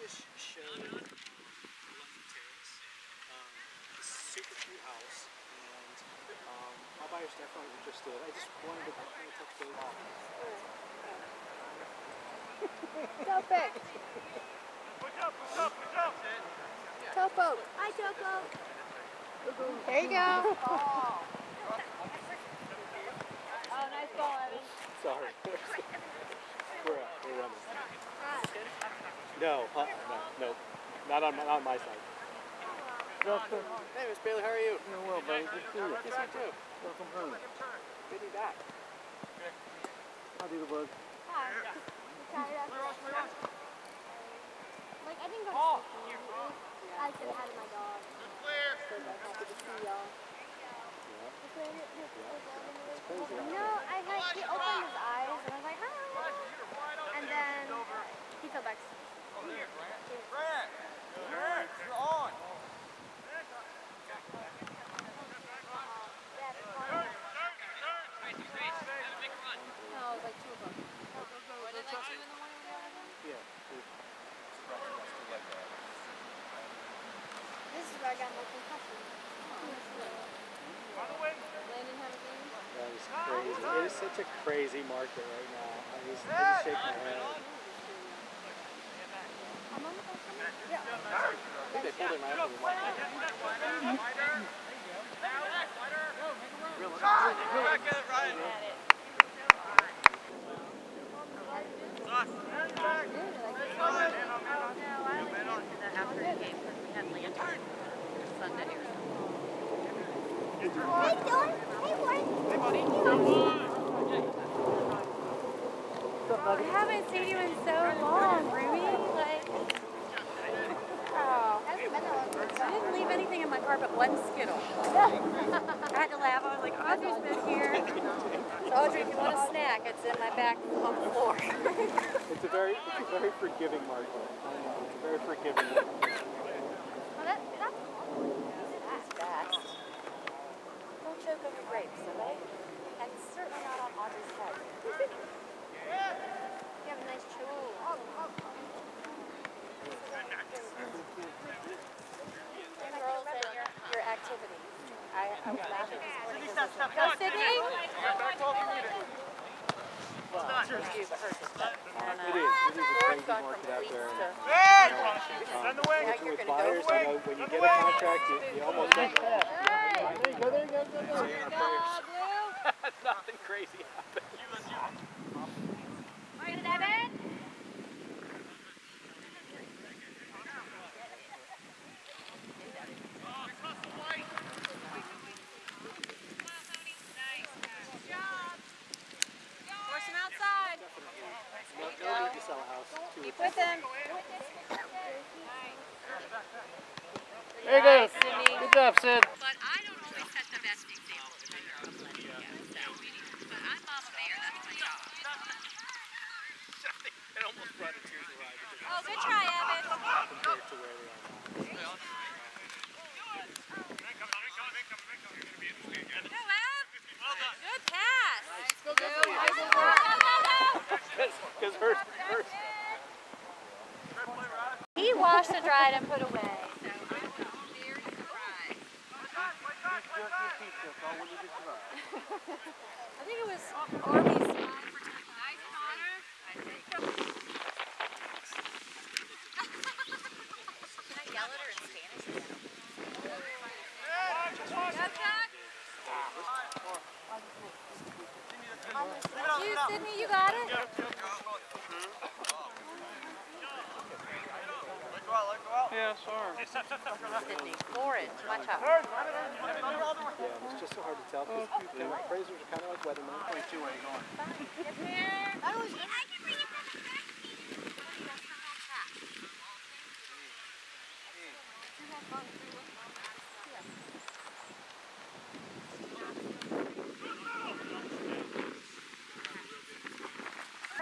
just showed um, Lucky Terrace. Um, a super cute house, and um, my buyer's definitely interested. I just wanted to kind of touch base. Perfect. Topo. Hi, Topo. There you go. Oh, nice ball, Evan. Sorry. we're, uh, we're running. No, uh, no, no, not on my, not on my side. Justin, Hey, Miss Bailey, how are you? doing well, buddy. Good to see you. Yes, you too. Welcome home. Good to be back. Howdy, the bug. Hi. You tired after? Like, I didn't go to sleep. I said hi to my dog. Said I'm happy to see y'all. No, I had, he opened his eyes and I was like, hi. And then he fell back. That is crazy. It is such a crazy market right now. I just, I just shake my head. I haven't seen you in so long, Ruby. Like, oh, Hasn't been that long since I didn't leave anything in my car but one Skittle. I had to laugh. I was like, Audrey's been here. So Audrey, if you want a snack, it's in my back on the floor. It's a very, it's a very forgiving market. It's a very forgiving market. Well, that, that's That's fast. Don't choke on your grapes, okay? And certainly not on Audrey's head. You have a nice chew. And girls and your, your activities. I, I was laughing this morning. 'cause it's- Go, Sydney! Well, it's you, but hers is better. And, It uh, is. It is a Lauren's crazy gone from market out cleats there. to, Um, now you're with gonna buyers, go. I know when you get contract, you, you almost don't know. There you go, there you go, go, go. Saying our prayers. Nothing crazy happened. Alright, Evan. Force him outside. No, no need to sell a house. Two Keep with him. There you go. Nice, Sydney. Good job, Sid. But I don't always set the best example of letting you go. So, but I'm Mama Bear. That's my job. It almost brought a tears to my eye because Oh, good try, Evan. compared to where they are now. Go, Ev. Good pass. Go, go, Go, go, go, go. Because hers, hers. He washed and dried and put away. So I'm very surprised. I think it was Arby's. Nice, Connor. Can I yell at her in Spanish? That's that. You, Sydney, you got it? Yeah, sorry. Sydney, orange, watch out. Yeah, it's just so hard to tell because you oh. know, appraisers are kind of like weathermen. Where are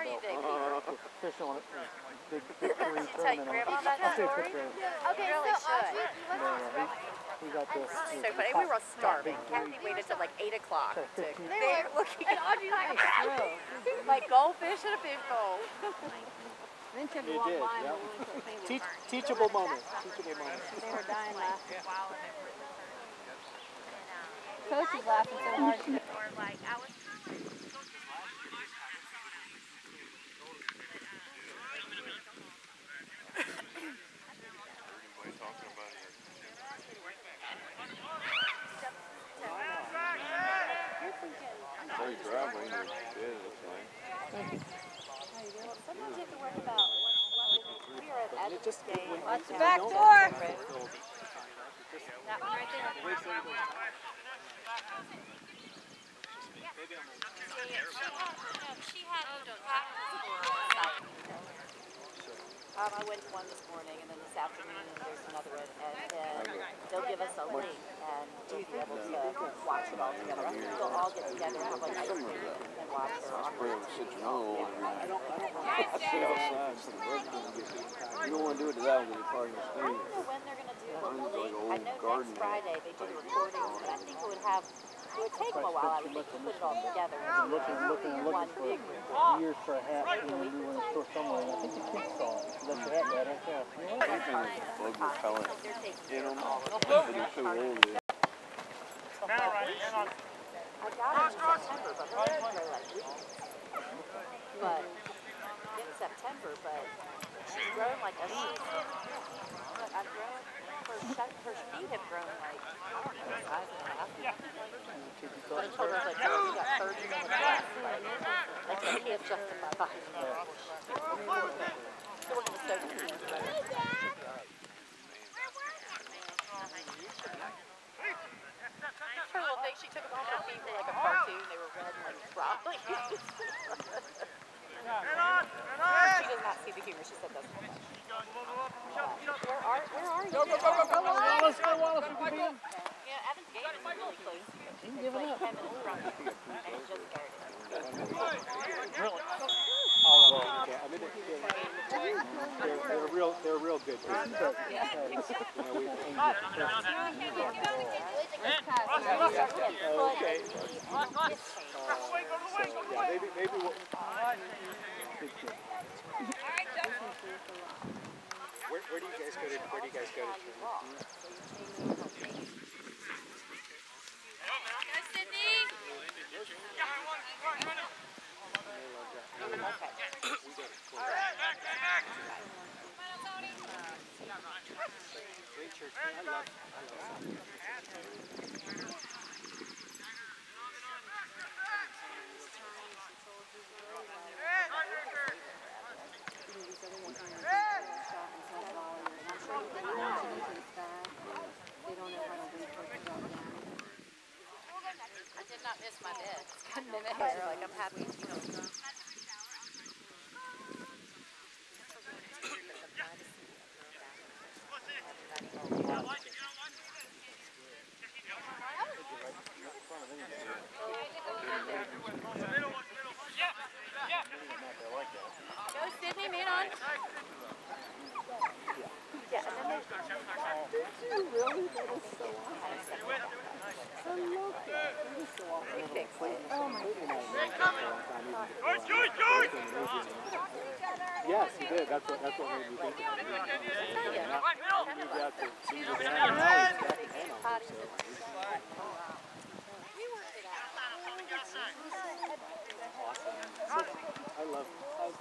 you, big Fish on it. Big, big three Tell your tournament. grandma on it. that I'll take a story? picture of it. Okay, really so should. Audrey, let's No, no, he, he got the. So funny. We were starving. Kathy waited till like 8 o'clock to They they're were, looking and at Audrey's like, like goldfish in a fish bowl. Then took You did, yep. Teach, teachable moment. Teachable moment. They were dying laughing. Coach was laughing so hard. Or like, I was Very driveway, and it's- it looks like. Sometimes you have to worry about what, what we were at And it just, it, when, Watch the back door. have to fulfill the time, right? That one right there. It wastes everybody's time. Maybe I'm a- she had Um, I went to one this morning and then this afternoon there's another one and then they'll give us a link and we'll be able to watch it all together. I think they'll all get together and have like ice and on. I know. You to old next Friday they but I think would have, it would take them a while, to put it all together. Looking, looking, looking years for a hat the new one store somewhere. And saw your hat, Dad, right. You old. they- I got it in September, but her hair grow like weeds. But in September, but she's grown like a weed. Look, I've grown, her, her feet have grown like, I don't know, size and a half. But. But can't justify Her little thing, she took them off her feet were like a cartoon. They were red and like sprawling. she does not see the humor. She said that's Where are, where are you? Go, go, go, go, go, Wallace, go, Wallace, you can beat him. Yeah, Evan's gate is really close here. He can give it Like up. 10 minutes from here. And it just started. Really? Oh, well, yeah, I mean, they're, they're, they're real, they're real good. business. Because, you know, we, okay. Uh, where, where do you guys go to, where do you guys go to? I did not miss my bed. Like I'm happy, you know. Go Sydney, man on. Yeah, and then there's we fix it. Yes, he did. That's what, that's what made me think. of it. You got to see the Potty. I love, I love.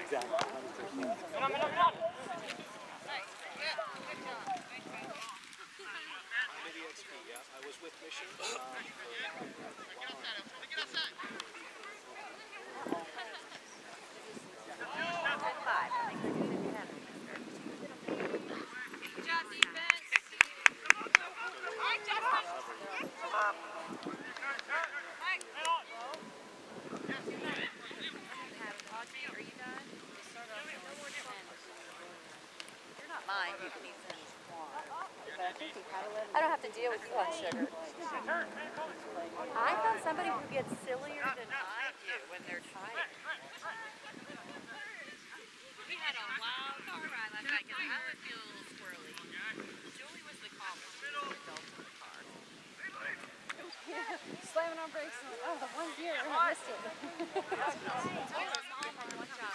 Exactly. 100%. I'm at EXP, yeah. I was with Mission. Um, Five. I think they're doing ten. You're not mine. You can eat them. I don't have to deal with blood sugar. I found somebody who gets sillier than I do when they're tired. We had a wild car ride last night because I would feel a little squirrely. Julie was the calmest. She was the adult in the car. Slamming on brakes. and, Oh, the one gear. I missed it. It's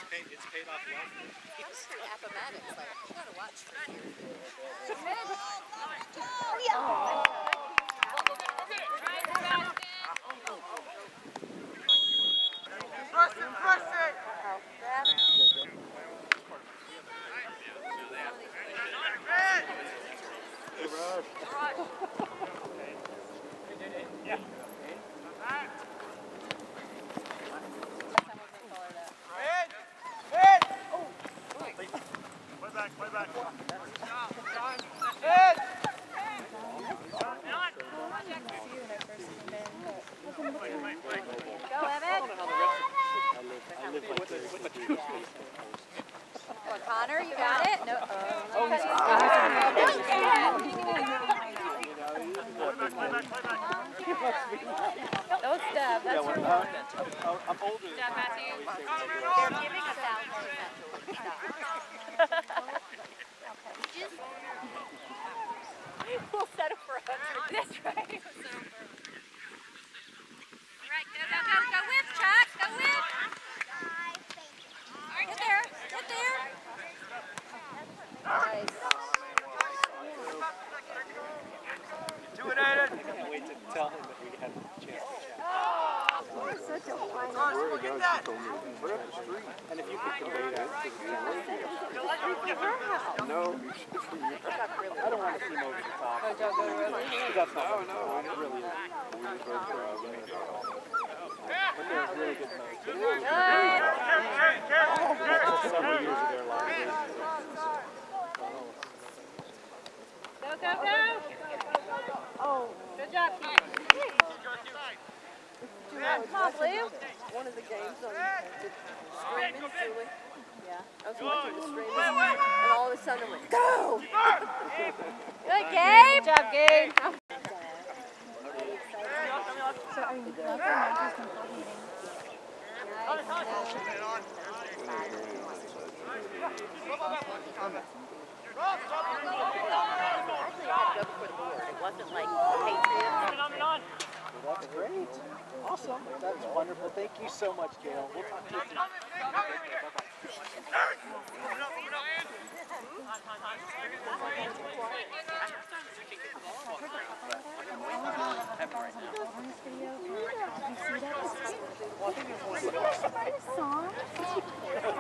paid, it's paid off well. Appomattox. Like, you gotta watch for here. Uh-oh.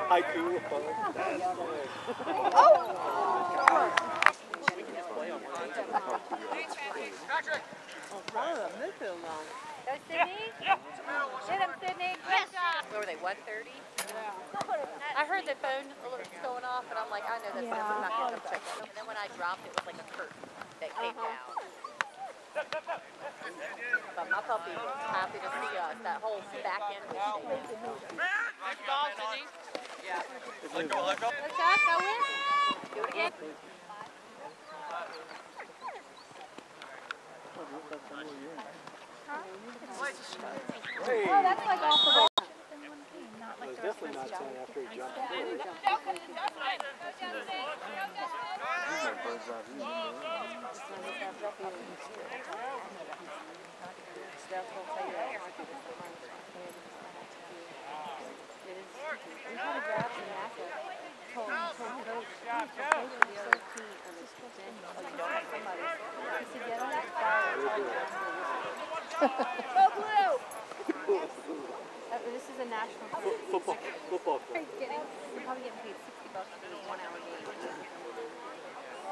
Haiku. Oh, midfield line. Go, Sydney. Hit him, Sydney. Good job. What were they, 130? I heard the phone alerts going off, and I'm like, I know that's yeah. Not going to check. And then when I dropped, it was like a curtain that came uh-huh. down. But my puppy was happy to see us. That whole back end was shaking. Good job. Go let go. Let's go, go in. Do it again. Oh, that's like off the wall. It was definitely not saying after he jumped. Bird's eye view, man. This is a national. Football, football Are you kidding? You're probably getting paid 60 bucks for this one hour game.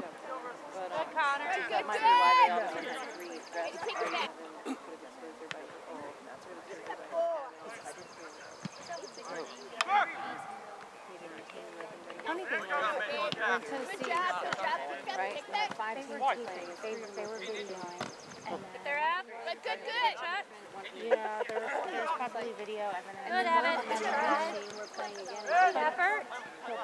But, um, that might be why they all only had three drafts. Could have exposed everybody, oh, that's what it's Funny thing was, in Tennessee, right, they had five teams playing, they, they were videoing, Get their app. Good, good, good. Chat. Yeah, there's, there's probably video evidence. Good, Evan. We're playing again. Good effort. Go,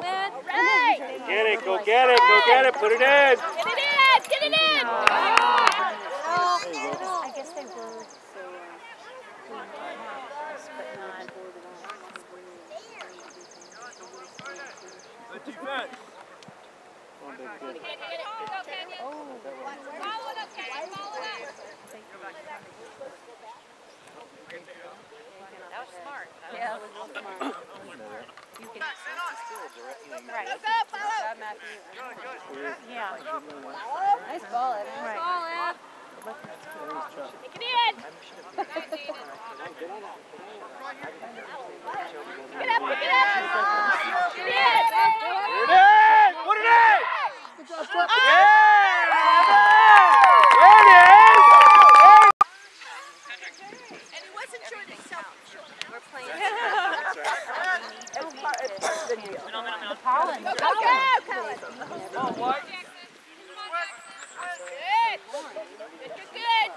man. Right. Get it, go get it, go get it, put it in. Get it in. Get it in. I guess they were. But not. One big kid. Get it, get it. Follow it up, Canyon. Follow it up. That was smart. Yeah, it was smart. You can Go, go, follow. grab Matthew. Yeah. Nice ball, Evan. Ball out. Take it in. Get up, pick it up. Get in. Put it in, put it in. Yeah, there it is. And he wasn't sure that self. We're playing. The pollen. Go, go, go, Colin. Good. Good, good, good.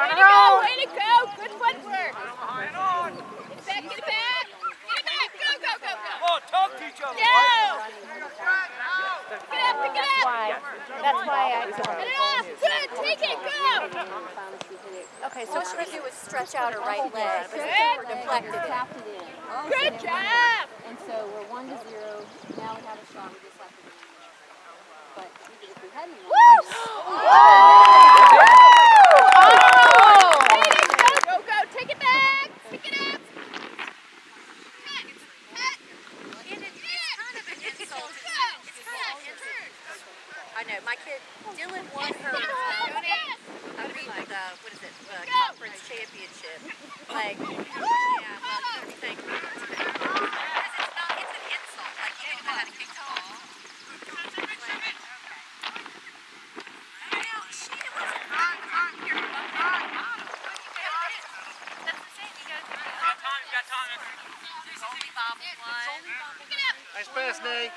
Way to go, way to go. Good footwork. Get it back, get back. Get back. Go, go, go, go. Come on, talk to each other. Go. Pick it up, pick it up. Why? That's why I Get it off. Good. Take it. Go. Okay, so So what we're gonna do is stretch out her right leg. Good. Deflected it. Tapped it in. Good job. And so we're one to zero. Now we have a shot. We just have to win. But even if we hadn't won, Go, go. Take it back. Pick it up. I know, my kid, Dylan won her, I mean, the, what is it, uh, conference championship. Like, yeah, well, you. Because it's not, it's an insult, like, you don't know how to kick the ball. Nice pass, Nate.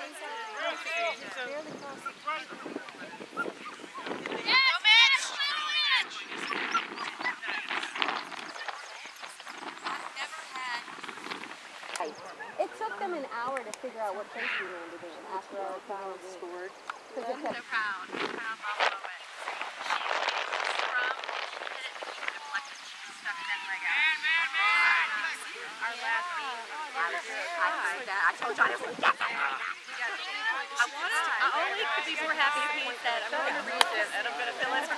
it took them an hour to figure out what place we landed in after our foul scored. Because it kept You I didn't that. I wanted to. I only could be more happy if he said, I'm going to read this and I'm going to fill in for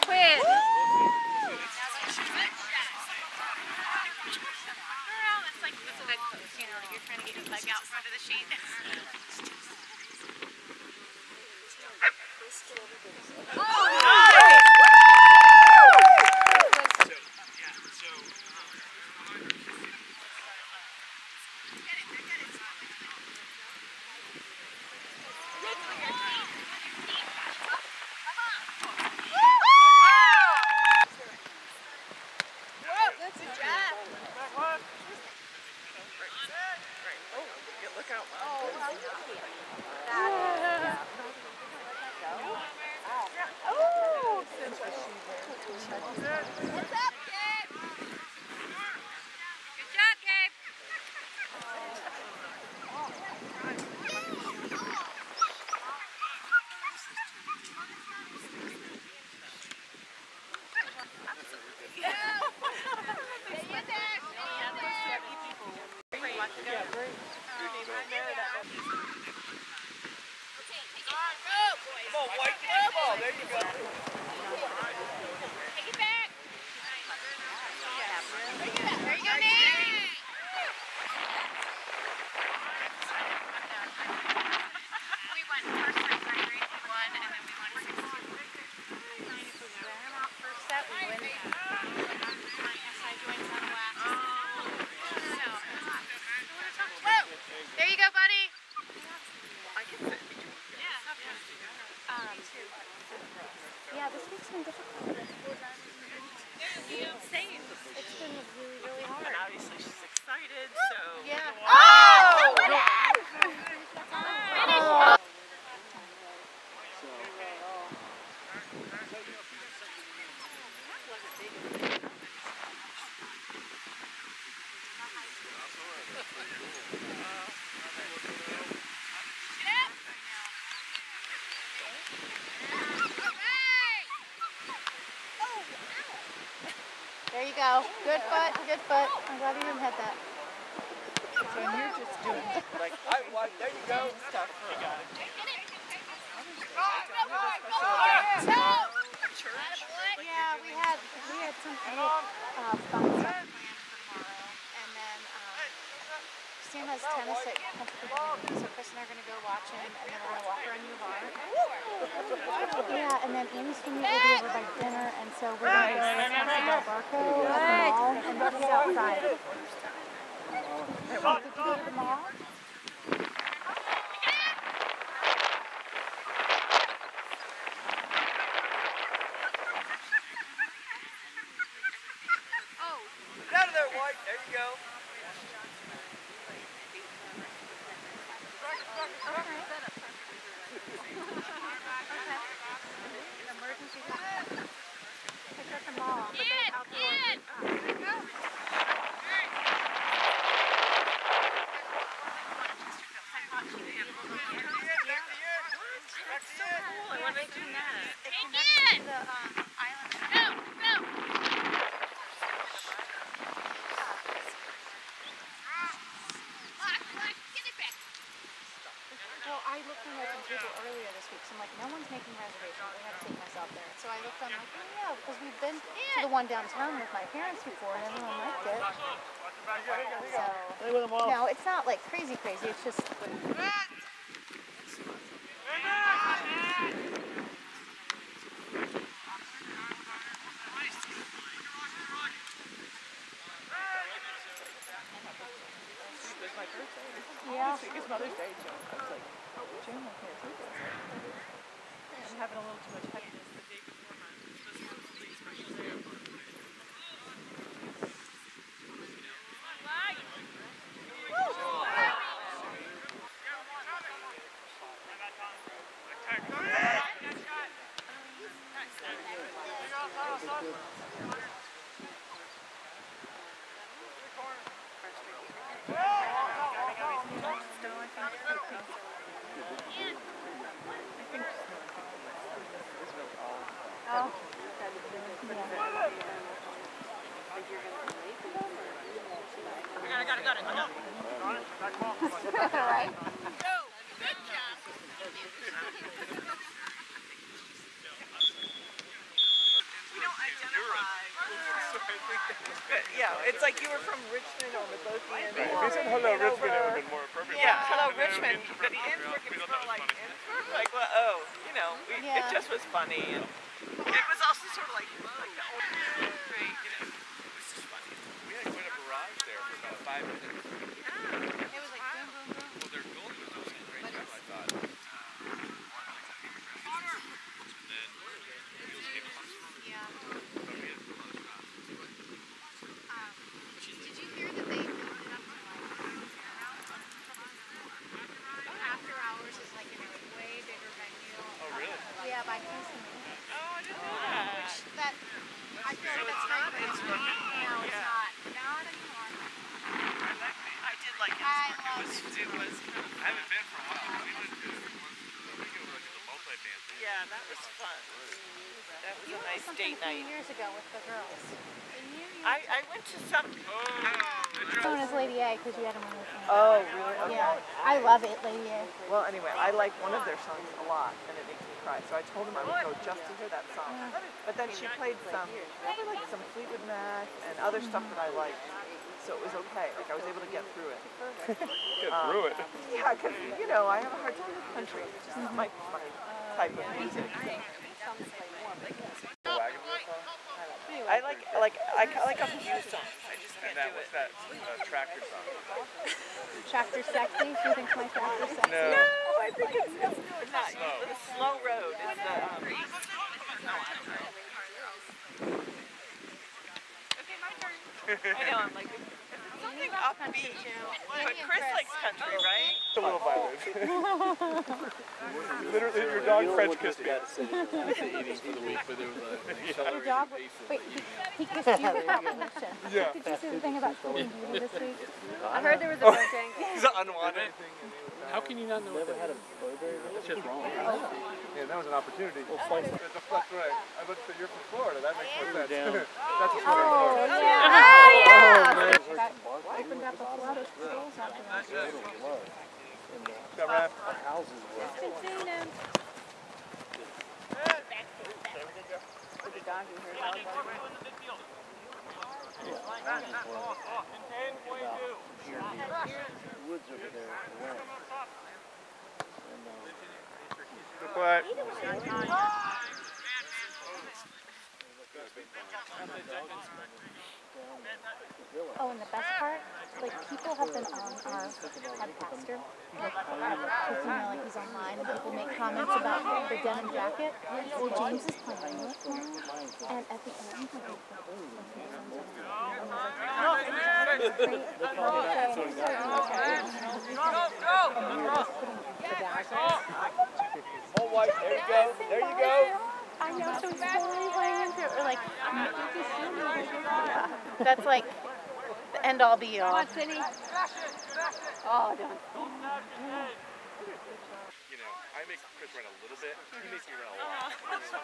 like you're trying to get your leg out front of the sheet. Good job. What's up, Gabe? Good job, Gabe. Come on, White, get the ball. There you go. Take it back. There you go, Nate. We won first three grade grade, we won, and then we won six. First set, we win. I joined on last. So. Whoa. There you go, buddy. Um, yeah, this week's been difficult. Same. It's been really, really hard. Obviously, she's excited, so. Yeah. Oh! Finish. Go. Good foot, good foot. I'm glad you didn't hit that. So you're just doing like I, well, there you go. stuff for You got it. Yeah, we had we had some we had, uh, planned for tomorrow, and then um, Sam has tennis at Comfortable so Chris and I are gonna go watch him, and then we're gonna walk around U Bar. Yeah, and then Amy's family will be over by dinner, and so we're gonna go to Barco at the mall, and Betty's outside. Did you go to the mall? Get out of there, White. There you go. Emergency Pick up the mall. Why are they doing that? The um, island. Well, I looked on the table earlier this week, so I'm like, no one's making reservations. I have to take myself there. So I looked on, like, oh yeah, because we've been to the one downtown with my parents before, and everyone liked it. So, no, it's not like crazy, crazy. It's just yeah. It's Mother's Day, Jim. I was like, Jim, I can't take this. I'm having a little too much headache. the day before mine. It's supposed to be a special day. Oh. I got it, got it, I got it. right? We don't identify. yeah, it's like you were from Richmond or Midlothian. If he said hello, Richmond, it would have been more appropriate. Yeah, hello Richmond. But the Innsbrook is spelled like Innsbruck. Like, well, oh, you know, we, it just was funny. And it was also sort of like, like the old, right, you know, it was just funny. We had quite a barrage there for about five minutes. It was like boom, boom, boom. Well, their goalie was doing a great job, I thought. Yeah. Um, did you hear that they moved it up to like after hours is like in a way bigger venue? Oh, really? Yeah, by Kingston. Oh, I didn't know that. Which that I feel like that's not Innsbrook. No, it's not. Not anymore. I did like it. I It love was, it was kind of, I haven't been for a while. We went to, I think it was like the multi-band thing. yeah, that was fun. That was You a went nice to something date a few night. years ago with the girls. And you, you I, I went to some. known as Lady A because you had them on your phone. Oh, really? Okay. Yeah, I love it, Lady A. Well, anyway, I like one of their songs a lot, and it makes me cry. So I told him I would go just to hear that song. But then she played some, probably like some Fleetwood Mac and other stuff that I liked. So it was okay. Like I was able to get through it. Get um, through it. Yeah, because you know I have a hard time with country. It's just not my, my type of music. Wagon? I like like I ca- like a few songs. I just And that do was it. that uh, tractor song. Tractor sexy. She thinks my tractor sexy. No. No, I think it's, it's not. The slow road is the. Um, I know. I'm like something upbeat. But Chris likes country, right? A little violent. Literally, your dog French kissed me. Your dog. Wait, he, he kissed you without permission. Yeah. Did you see the thing about Sleeping Beauty this week? I heard there was a oh. Bojangles. He's unwanted. How can you not know Never had a Bo-Berry? That's just oh. wrong. Yeah, that was an opportunity. Well. That's a flat. I looked at you're from Florida. That makes more sense. That's a Florida oh, yeah. Oh, yeah. Oh, man. That opened up a of schools. Got wrapped. Houses Yeah woods over there. West. And, uh, Good play. Oh, Oh, and the best part, like people have been on our podcaster, like because you know, like he's online, and people make comments about the denim jacket. Well, James is playing it now, and at the end, like, All white. There you go. There you go. I know, so he's totally playing into it. Or like, yeah, that's like the end all be all. Oh, don't. You know, I make Chris run a little bit. He makes me run a lot. Uh-huh.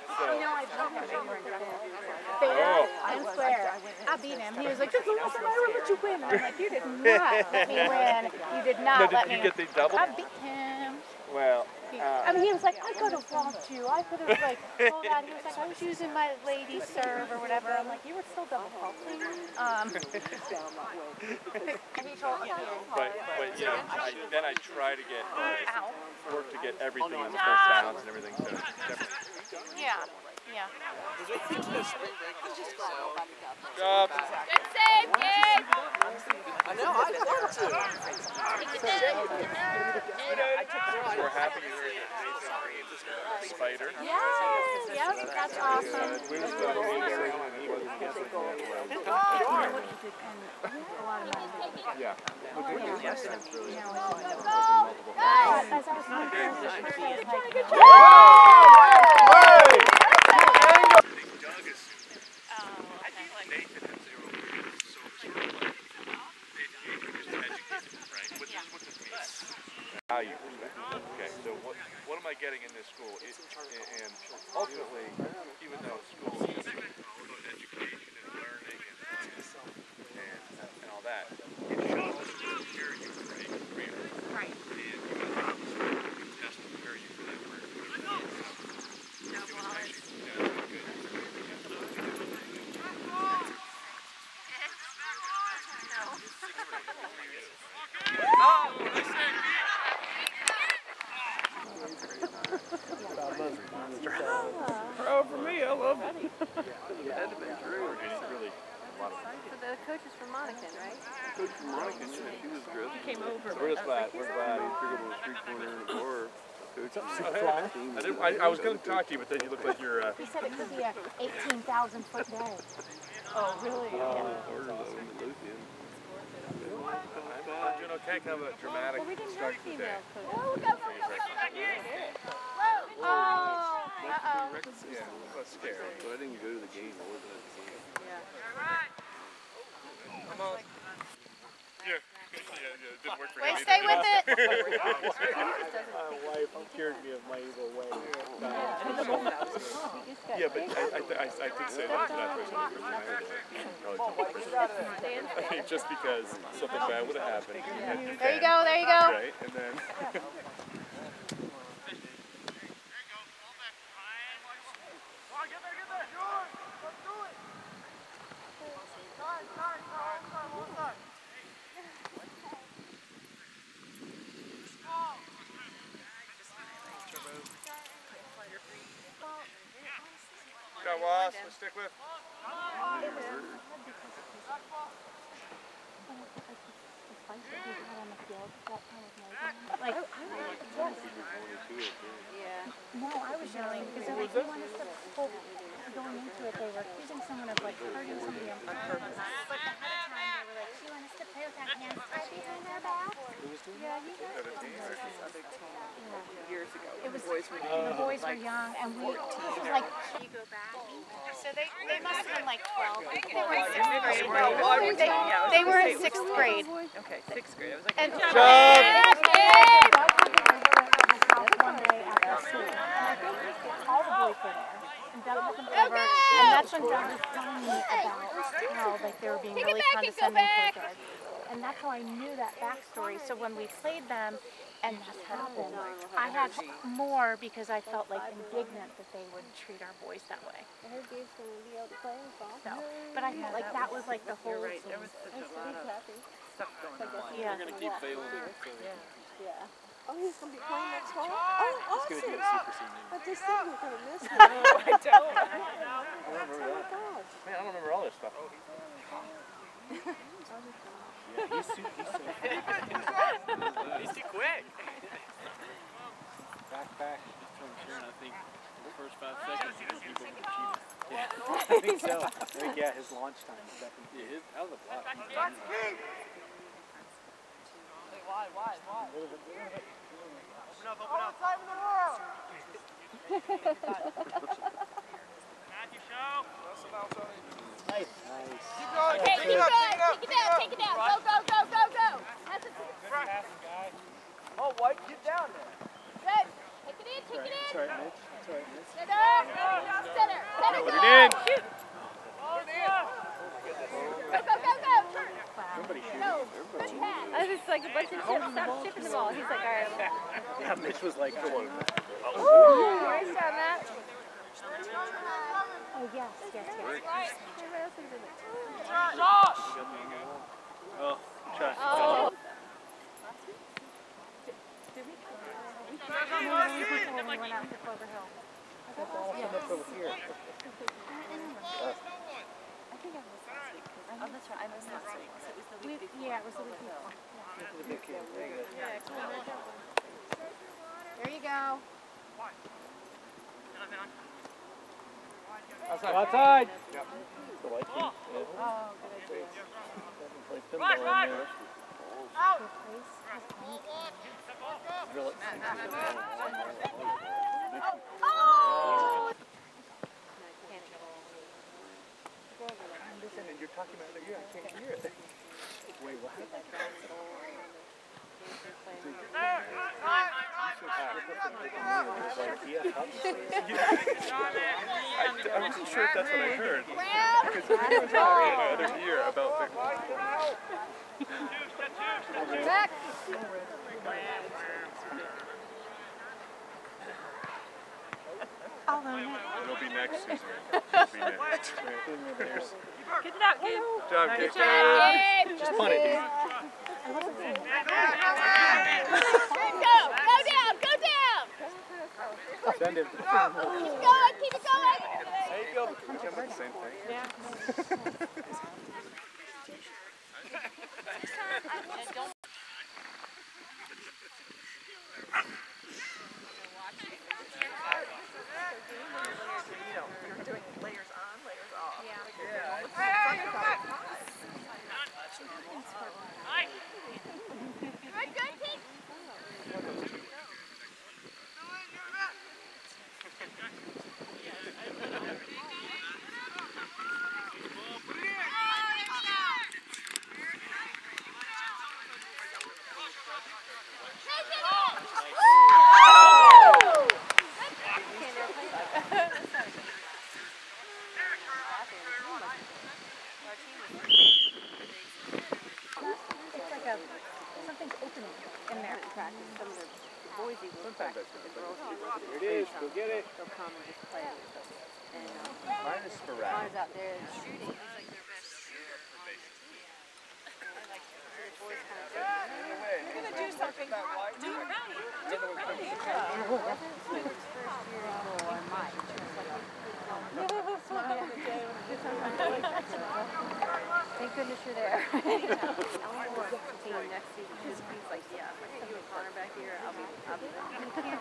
Fair, I oh. swear. I beat him. He was like, this is the last time I ever let you win. I'm like, you did not let me win. You did not No, did let you me. get the double? I beat him. Well, uh, I mean, he was like, I could have walked you. I could have like told that. He was like, I was using my lady serve or whatever. I'm like, you were still double faulting. Um, and he told me. but, but you know, I, then I try to get uh, work to get everything on the first downs and everything. So definitely. Yeah. Yeah. Job. Good save. I know, I want to. We're happy you spider. Yep. That's awesome. We was going to meet her and he wasn't guessing that Yeah. As I was Doug is Nathan had zero years, so it's sort of like they educated, just educated, right? What does, what does mean? Value perspective. Okay, so what, what am I getting in this school? It, and ultimately, even though school is about education and learning and, and, and all that, it should also prepare you for a career. Right. And you gotta take this test to prepare you for that career. Oh, for me, I love it. And it's really a lot of So the coach is from Monacan, right? Coach Monica, she was good. Came over. We're just glad. We're glad. Figured on the street corner in the bar. Coach, I, I, I was going to talk to you, but then you look like you're. Uh, He said it could be a 18,000 foot day. Oh, really? harder though in the Luthean. I'm doing okay. Kind of a dramatic Well, we didn't start have to the day. female coaches. Oh, uh-oh. Yeah, I was scared. But I didn't go to the game. I wasn't at the game. Come on. Yeah. Yeah, yeah, it didn't work for Wait, him stay with it. My wife cured me of my evil ways. Yeah, but I, I, th- I, I think so. That was not person. I think just because something bad would have happened. You had to There you go, there you go. Right, and then. Wasp. Let's stick with. Like, no, I was yelling because they're like, you want to pull, going into it, they were accusing someone of like hurting somebody on purpose. You want us to play with our hands tied behind our back. Who was doing Yeah, you guys. Other team years ago. It was boys were the boys were young, and we this was like you go back. So they they must have been like twelve. I think they were in sixth grade. Well, I They, say, yeah, I was they were in sixth grade. Okay, sixth grade. I was like, And Job. one day after school, and I think all the boys were there. And Doug was over, and that's when Doug was telling me about how like they were being Take really back and go condescending back. towards us. And that's how I knew that backstory. So when we played them, and that happened, I had more because I felt like indignant that they would treat our boys that way. I heard Gabe's gonna be able to play in fall. So, but I felt like that was like the whole. You're right. There was such a lot of Happy. stuff going on. Yeah. We're gonna keep failing. Yeah. Oh, he's gonna be playing next fall? Oh, He's gonna do awesome. a super senior. I just think we're gonna miss him. I don't. I don't remember Oh, that. Man, I don't remember all this stuff. Oh, oh, yeah, he's, su- he's so He's too quick. back, back. From Sharon, I think the first five oh, seconds, he was people were cheating. Yeah, I think so. I think, yeah, his launch time is definitely. Yeah, his, out of the block. Why, why, why? Nice. Okay, keep going. Take it down. Take it down. Go, go, go, go, go. That's it. Oh, White, get down there. Good. Take it in. Take it in. It's alright, Mitch. It's alright, Mitch. Center. Center. Center. Put Go. it in. Shoot. Go, go, go, go. Somebody shoot. Go. Good pass. I was like a bunch of chips, stop chipping the ball. He's like, all right. Yeah, Mitch was like, Ooh, nice on that. Oh yes, yes, yes. oh, try. Oh. Remember when we went out to Clover Hill? All come up over here. Oh, that's right. I missed last week. So it was the We, week before. yeah, it was the week before. This is a big kid. There you go. There you go. Outside. Outside. The white team. Yeah. Oh, good idea. Play pinball in there. Good place. Drill it. Listen, and you're talking about it here. I can't hear it. Wait, what? I, I wasn't sure if that's what I heard. Because we were talking in my other ear about the. Back. It'll be next season. It'll be next. It out, Gabe. Good job, Gabe. Gabe. Just punt it. Go. Go down. Go down. Send him. Keep going. Keep it going. There you go. Yeah, that's the same thing. You know, we were doing layers on, layers off. Yeah. Good. Good. Keep. It's like a something's opening in there. Practice some of the, the do Here it is. Go get it. They'll come and just play with us. And um, Mine is sporadic. Connor's out there shooting. You're gonna do something about White. Do it right. Thank goodness you're there. can't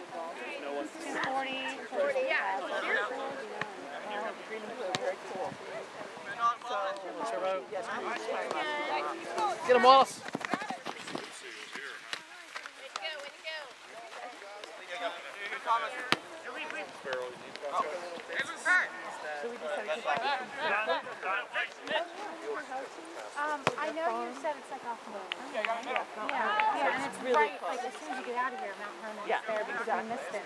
thirty, two forty. Yeah. Get him, Wallace. Way to go, way to go. So we decided to buy Um, I know you said it's like off the road. Yeah, yeah, and it's right, like as soon as you get out of here, Mount Hermon is Yeah, missed it.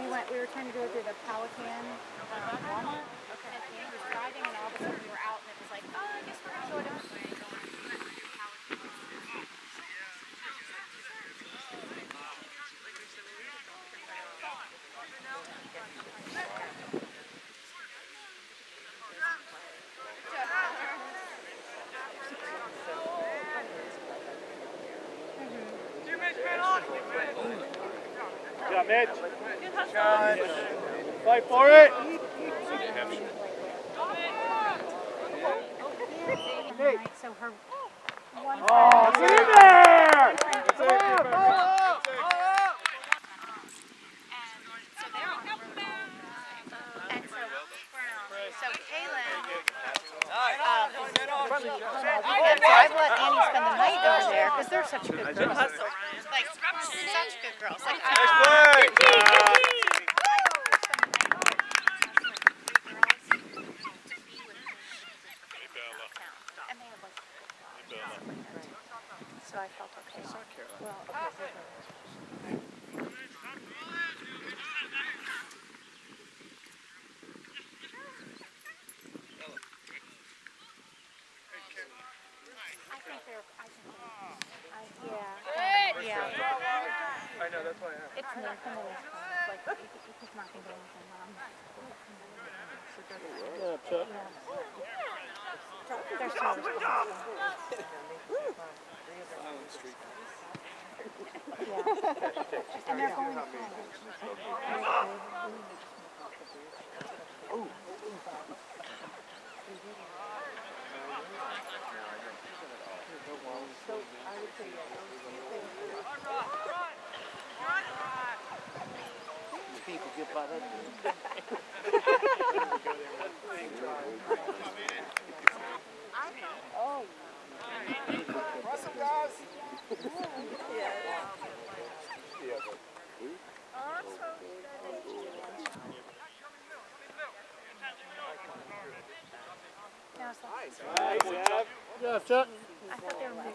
We went, we were trying to go through the Pelican, um, Walmart. And Andy was driving and all of a sudden we were out and it was like, oh, I guess we're gonna go down. Mitch. Fight for it. Right, so her one Oh, friend- get in there on, follow up, So they're on the road. And so, so Kaylin, um, and so I've let Annie spend the night over there because they're such good girls. Like, such good girls. Like, I, and they have like, so I felt okay. Well, okay. I think they're, I think they're, I, yeah. Yeah. I know, that's why I like, he- not going to college. People get by it's like, Nice, Chuck. I thought they were moving.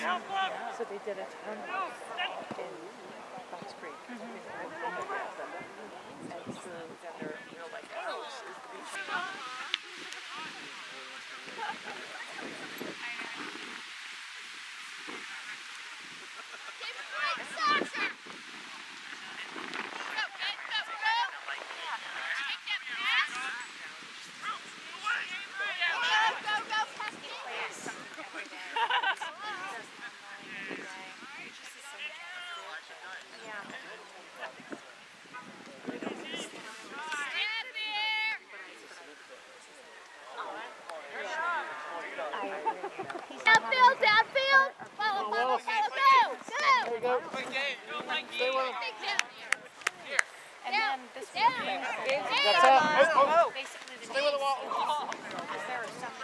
so they did a townhouse in Fox Creek. And so then they're, they're like, oh, is the beach. And then this Down. weekend, That's up. Oh, basically the Stay with the wall. because there are some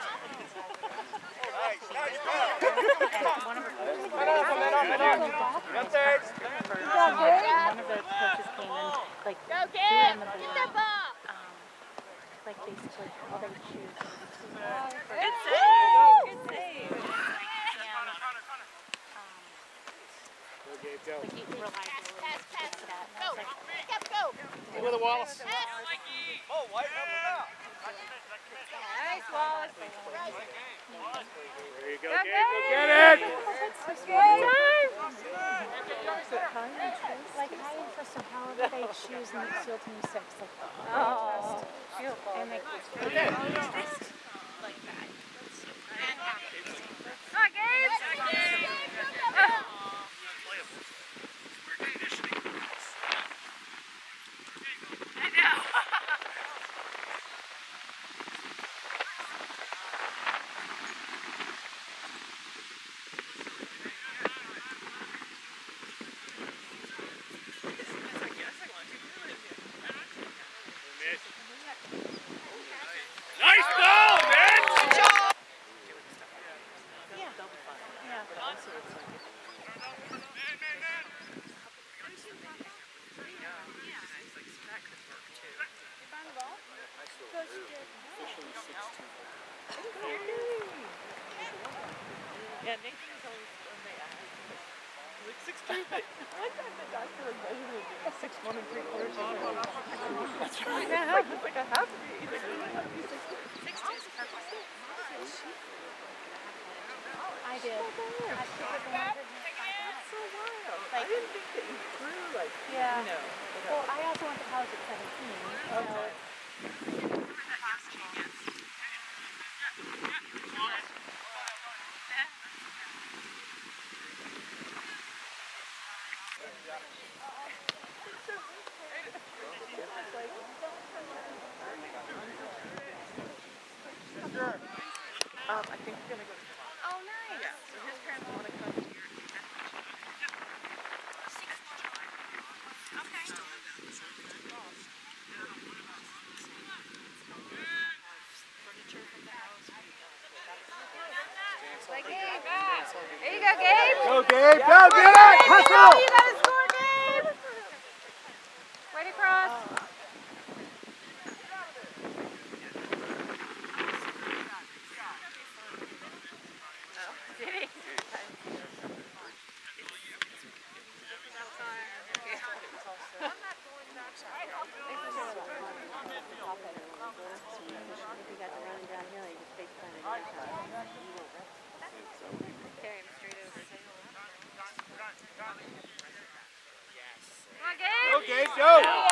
and one of one the coaches came in like Go, two get. on the Get the ball. um, like basically all they choose. Good save! Good save! Go, Gabe, go. Like you reliability. Pass, pass. that. Go. Pick up, go. Stay with the Wallace. Pass. Oh, nice, Wallace. There you go, Gabe. Go get it. Good time. Like high interest in however they choose in the SEAL Team 6. Like, Oh, beautiful. And they, like, that. Come on, Gabe. I know. Nice ball, man! Yeah, Nathan's always, ask, he's like, six two, one time the doctor was measuring me six one and three quarters. That's right. Yeah, he's like, I to be. He's like, I. Six two is perfect. I did. I took it when I did That's so wild. I Like- didn't think that you grew like, Yeah. you know, Well, I also went to college at 17. So um, I think we're gonna go to Oh, nice. Yeah, so his parents want to come here. There you go, Gabe. Go, Gabe. Go, get it. Hustle. You gotta score, Gabe. Way to cross. Did he? If you got to run downhill, you just face plant it. Carry him straight over. Come on, Gabe.